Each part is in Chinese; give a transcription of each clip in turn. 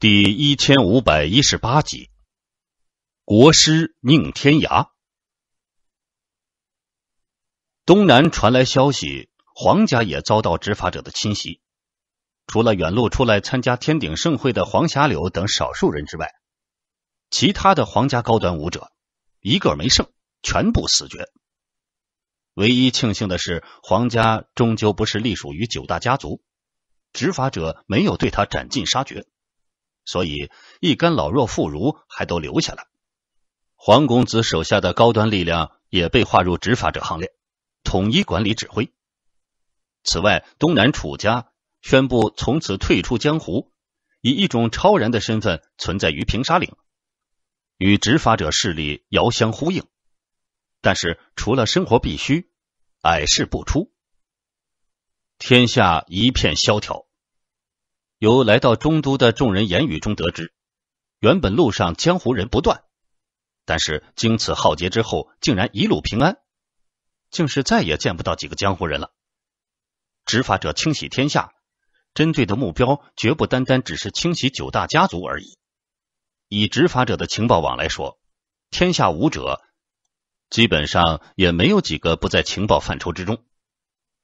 第一千五百一十八集，国师宁天涯。东南传来消息，黄家也遭到执法者的侵袭。除了远路出来参加天鼎盛会的黄霞柳等少数人之外，其他的皇家高端武者一个没剩，全部死绝。唯一庆幸的是，皇家终究不是隶属于九大家族，执法者没有对他斩尽杀绝。所以，一干老弱妇孺还都留下了。黄公子手下的高端力量也被划入执法者行列，统一管理指挥。此外，东南楚家宣布从此退出江湖，以一种超然的身份存在于平沙岭，与执法者势力遥相呼应。但是，除了生活必须，矮事不出。天下一片萧条。由来到中都的众人言语中得知，原本路上江湖人不断，但是经此浩劫之后，竟然一路平安，竟是再也见不到几个江湖人了。执法者清洗天下，针对的目标绝不单单只是清洗九大家族而已。以执法者的情报网来说，天下武者基本上也没有几个不在情报范畴之中。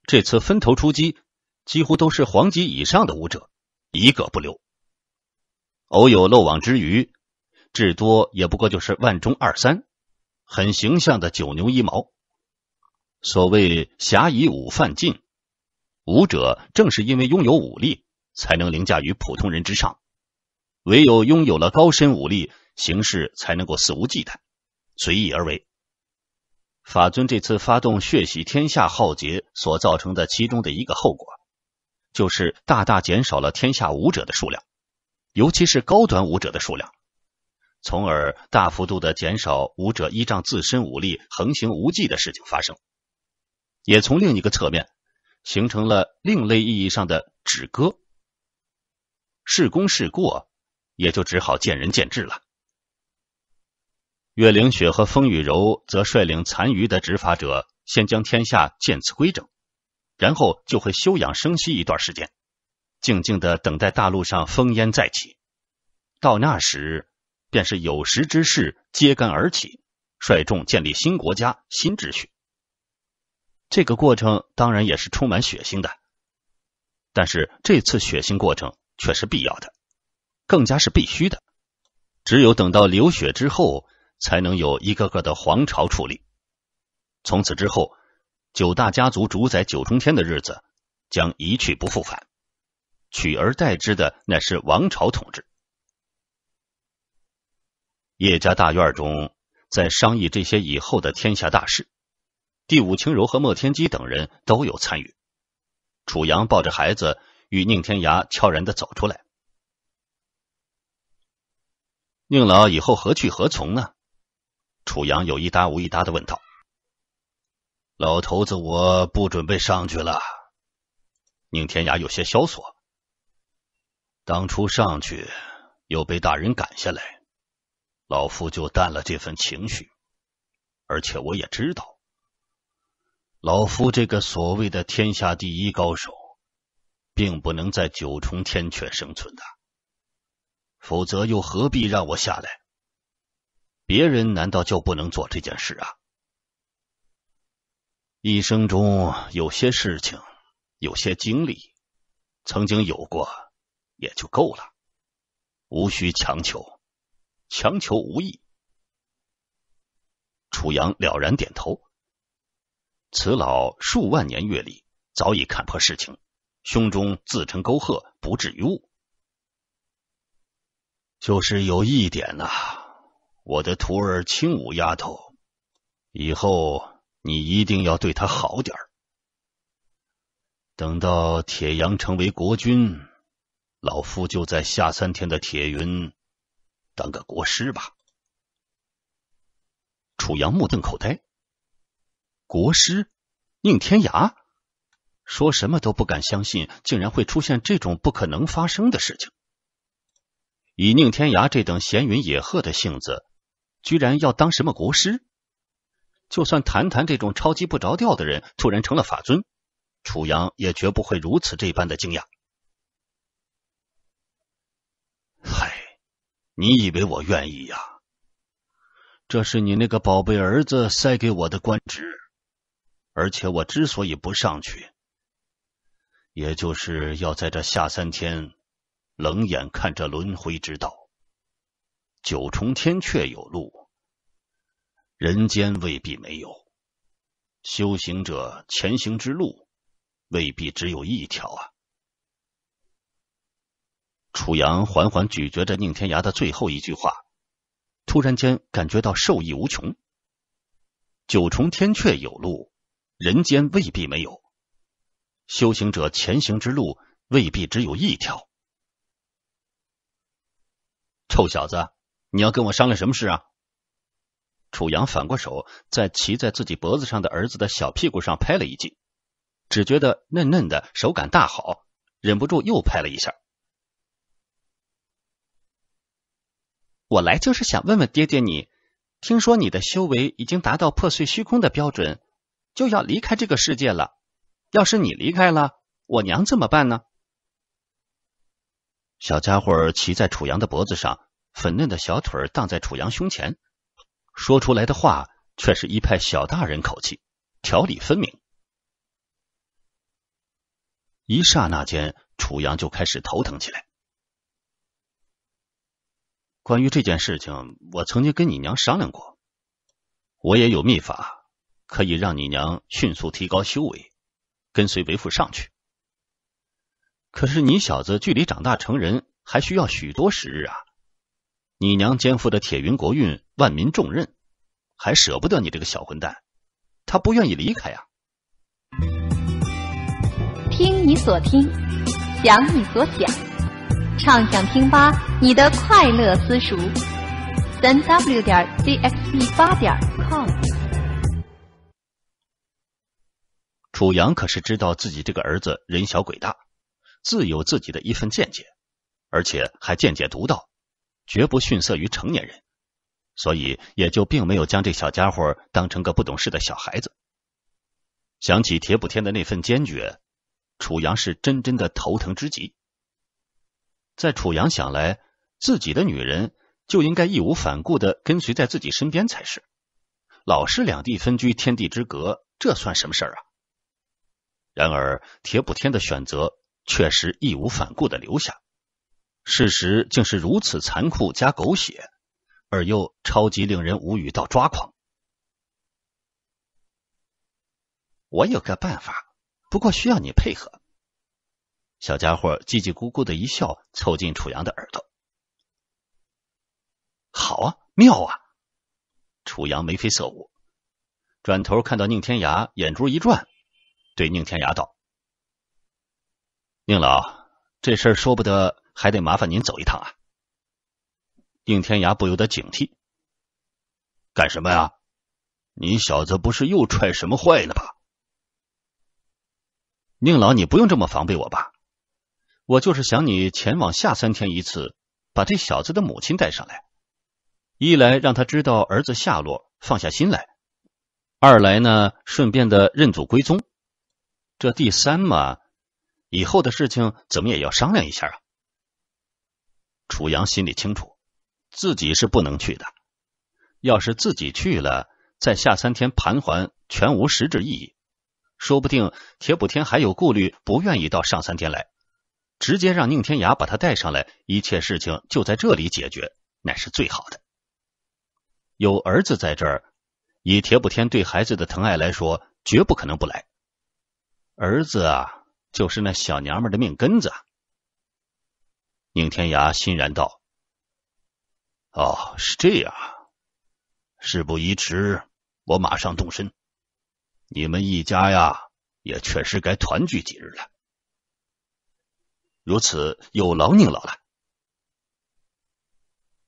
这次分头出击，几乎都是黄级以上的武者。一个不留，偶有漏网之鱼，至多也不过就是万中二三，很形象的九牛一毛。所谓侠以武犯禁，武者正是因为拥有武力，才能凌驾于普通人之上。唯有拥有了高深武力，行事才能够肆无忌惮、随意而为。法尊这次发动血洗天下浩劫所造成的其中的一个后果。就是大大减少了天下武者的数量，尤其是高端武者的数量，从而大幅度的减少武者依仗自身武力横行无忌的事情发生，也从另一个侧面形成了另类意义上的止戈。是功是过，也就只好见仁见智了。岳灵雪和风雨柔则率领残余的执法者，先将天下渐次规整。然后就会休养生息一段时间，静静的等待大陆上烽烟再起。到那时，便是有识之士揭竿而起，率众建立新国家、新秩序。这个过程当然也是充满血腥的，但是这次血腥过程却是必要的，更加是必须的。只有等到流血之后，才能有一个个的皇朝矗立。从此之后。九大家族主宰九重天的日子将一去不复返，取而代之的乃是王朝统治。叶家大院中，在商议这些以后的天下大事，第五轻柔和莫天机等人都有参与。楚阳抱着孩子与宁天涯悄然的走出来。宁老以后何去何从呢？楚阳有一搭无一搭的问道。老头子，我不准备上去了。宁天涯有些萧索。当初上去又被大人赶下来，老夫就淡了这份情绪。而且我也知道，老夫这个所谓的天下第一高手，并不能在九重天阙生存的。否则又何必让我下来？别人难道就不能做这件事啊？一生中有些事情，有些经历，曾经有过也就够了，无需强求，强求无益。楚阳了然点头。此老数万年阅历，早已看破事情，胸中自成沟壑不至于物。就是有一点呐，我的徒儿青舞丫头，以后。你一定要对他好点儿。等到铁阳成为国君，老夫就在下三天的铁云当个国师吧。楚阳目瞪口呆，国师宁天涯说什么都不敢相信，竟然会出现这种不可能发生的事情。以宁天涯这等闲云野鹤的性子，居然要当什么国师？就算谭谭这种超级不着调的人突然成了法尊，楚阳也绝不会如此这般的惊讶。嗨，你以为我愿意呀？这是你那个宝贝儿子塞给我的官职，而且我之所以不上去，也就是要在这下三天冷眼看着轮回之道。九重天却有路，人间未必没有。修行者前行之路，未必只有一条啊！楚阳缓缓咀嚼着宁天涯的最后一句话，突然间感觉到受益无穷。九重天阙有路，人间未必没有。修行者前行之路，未必只有一条。臭小子，你要跟我商量什么事啊？楚阳反过手，在骑在自己脖子上的儿子的小屁股上拍了一记，只觉得嫩嫩的，手感大好，忍不住又拍了一下。我来就是想问问爹爹，你听说你的修为已经达到破碎虚空的标准，就要离开这个世界了。要是你离开了，我娘怎么办呢？小家伙骑在楚阳的脖子上，粉嫩的小腿荡在楚阳胸前。说出来的话却是一派小大人口气，条理分明。一刹那间，楚阳就开始头疼起来。关于这件事情，我曾经跟你娘商量过，我也有秘法可以让你娘迅速提高修为，跟随为父上去。可是你小子距离长大成人还需要许多时日啊！你娘肩负的铁云国运、万民重任，还舍不得你这个小混蛋，她不愿意离开呀。听你所听，想你所想，畅想听吧，你的快乐私塾，三 w 点 c x b 八点 com。楚阳可是知道自己这个儿子人小鬼大，自有自己的一份见解，而且还见解独到。绝不逊色于成年人，所以也就并没有将这小家伙当成个不懂事的小孩子。想起铁补天的那份坚决，楚阳是真真的头疼之极。在楚阳想来，自己的女人就应该义无反顾的跟随在自己身边才是，老是两地分居，天地之隔，这算什么事儿啊？然而铁补天的选择却是义无反顾的留下。事实竟是如此残酷加狗血，而又超级令人无语到抓狂。我有个办法，不过需要你配合。小家伙叽叽咕咕的一笑，凑近楚阳的耳朵。好啊，妙啊！楚阳眉飞色舞，转头看到宁天涯，眼珠一转，对宁天涯道：“宁老，这事说不得。”还得麻烦您走一趟啊！应天涯不由得警惕：“干什么呀？你小子不是又踹什么坏了吧？”宁老，你不用这么防备我吧？我就是想你前往下三天一次，把这小子的母亲带上来，一来让他知道儿子下落，放下心来；二来呢，顺便的认祖归宗。这第三嘛，以后的事情怎么也要商量一下啊！楚阳心里清楚，自己是不能去的。要是自己去了，在下三天盘桓全无实质意义。说不定铁补天还有顾虑，不愿意到上三天来，直接让宁天涯把他带上来，一切事情就在这里解决，那是最好的。有儿子在这儿，以铁补天对孩子的疼爱来说，绝不可能不来。儿子啊，就是那小娘们的命根子。宁天涯欣然道：“哦，是这样。事不宜迟，我马上动身。你们一家呀，也确实该团聚几日了。如此有劳宁老了。”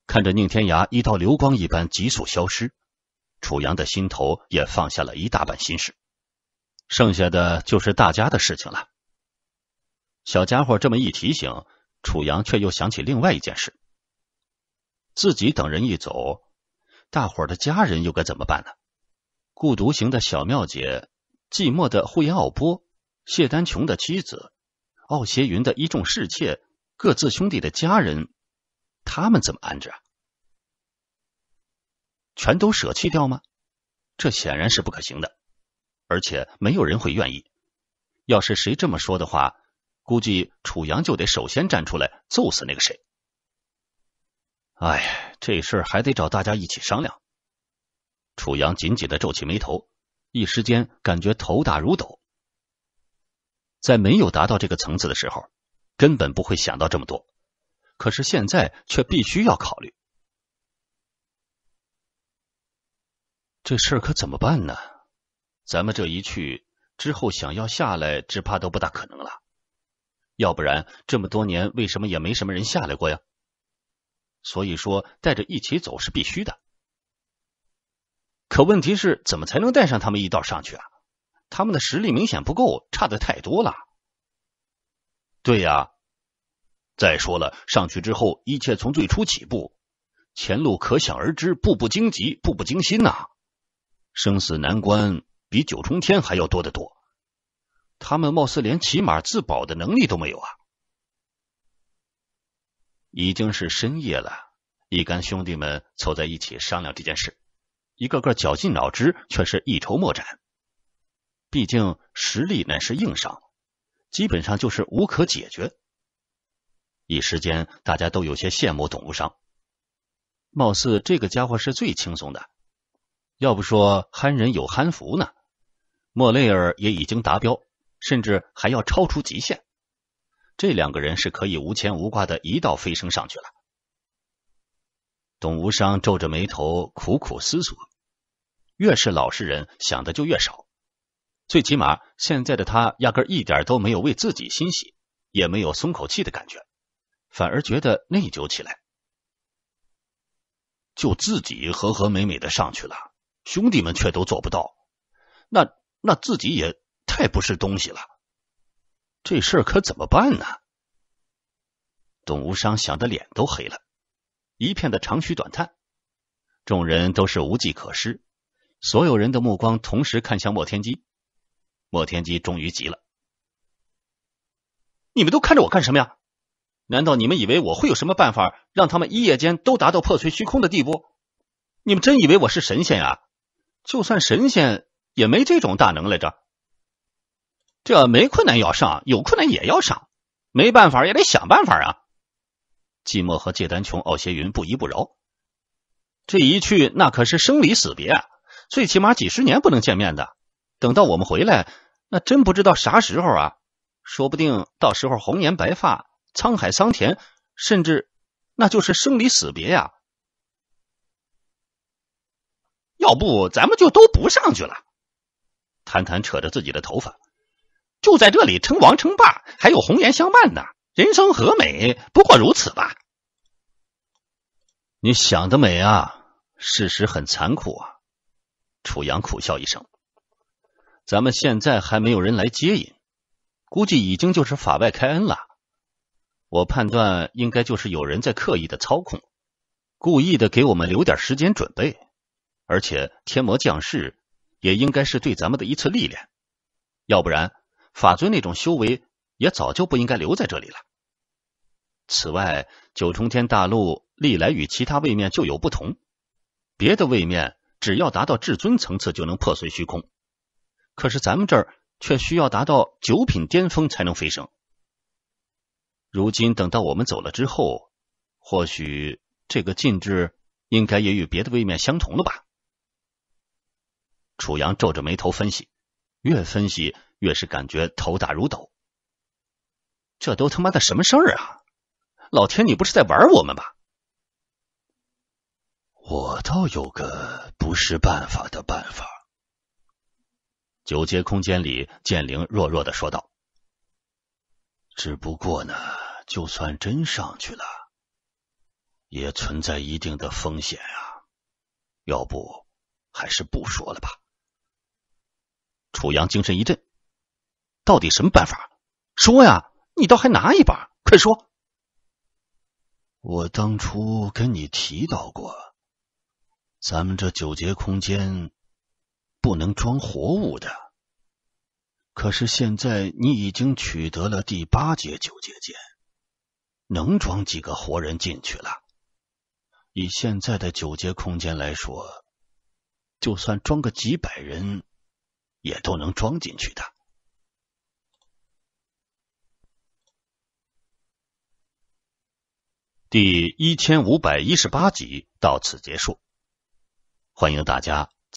看着宁天涯一道流光一般急速消失，楚阳的心头也放下了一大半心事。剩下的就是大家的事情了。小家伙这么一提醒。楚阳却又想起另外一件事：自己等人一走，大伙儿的家人又该怎么办呢？孤独行的小妙姐，寂寞的呼延傲波，谢丹琼的妻子，傲邪云的一众侍妾，各自兄弟的家人，他们怎么安置啊？全都舍弃掉吗？这显然是不可行的，而且没有人会愿意。要是谁这么说的话，估计楚阳就得首先站出来揍死那个谁。哎，这事儿还得找大家一起商量。楚阳紧紧的皱起眉头，一时间感觉头大如斗。在没有达到这个层次的时候，根本不会想到这么多，可是现在却必须要考虑。这事儿可怎么办呢？咱们这一去之后，想要下来，只怕都不大可能了。要不然这么多年，为什么也没什么人下来过呀？所以说，带着一起走是必须的。可问题是，怎么才能带上他们一道上去啊？他们的实力明显不够，差的太多了。对呀，再说了，上去之后，一切从最初起步，前路可想而知，步步荆棘，步步惊心呐。生死难关比九重天还要多得多，他们貌似连起码自保的能力都没有啊！已经是深夜了，一干兄弟们凑在一起商量这件事，一个个绞尽脑汁，却是一筹莫展。毕竟实力乃是硬伤，基本上就是无可解决。一时间，大家都有些羡慕董无伤，貌似这个家伙是最轻松的。要不说憨人有憨福呢，莫雷尔也已经达标，甚至还要超出极限。这两个人是可以无牵无挂的一道飞升上去了。董无伤皱着眉头苦苦思索，越是老实人想的就越少。最起码现在的他压根一点都没有为自己欣喜，也没有松口气的感觉，反而觉得内疚起来。就自己和和美美的上去了。兄弟们却都做不到，那那自己也太不是东西了。这事儿可怎么办呢？董无伤想的脸都黑了，一片的长吁短叹。众人都是无计可施，所有人的目光同时看向莫天机。莫天机终于急了：“你们都看着我干什么呀？难道你们以为我会有什么办法让他们一夜间都达到破碎虚空的地步？你们真以为我是神仙呀？”就算神仙也没这种大能来着，这没困难要上，有困难也要上，没办法也得想办法啊！寂寞和戒丹琼、傲邪云不依不饶，这一去那可是生离死别啊，最起码几十年不能见面的。等到我们回来，那真不知道啥时候啊！说不定到时候红颜白发、沧海桑田，甚至那就是生离死别呀！要不咱们就都不上去了。谭谭扯着自己的头发，就在这里称王称霸，还有红颜相伴呢，人生何美？不过如此吧。你想得美啊！事实很残酷啊。楚阳苦笑一声，咱们现在还没有人来接引，估计已经就是法外开恩了。我判断应该就是有人在刻意的操控，故意的给我们留点时间准备。而且天魔降世也应该是对咱们的一次历练，要不然法尊那种修为也早就不应该留在这里了。此外，九重天大陆历来与其他位面就有不同，别的位面只要达到至尊层次就能破碎虚空，可是咱们这儿却需要达到九品巅峰才能飞升。如今等到我们走了之后，或许这个禁制应该也与别的位面相同了吧？楚阳皱着眉头分析，越分析越是感觉头大如斗。这都他妈的什么事儿啊！老天，你不是在玩我们吧？我倒有个不是办法的办法。九阶空间里，剑灵弱弱的说道：“只不过呢，就算真上去了，也存在一定的风险啊。要不，还是不说了吧。”楚阳精神一振，到底什么办法？说呀，你倒还拿一把，快说！我当初跟你提到过，咱们这九节空间不能装活物的。可是现在你已经取得了第八节九节剑，能装几个活人进去了？以现在的九节空间来说，就算装个几百人，也都能装进去的。第一千五百一十八集到此结束，欢迎大家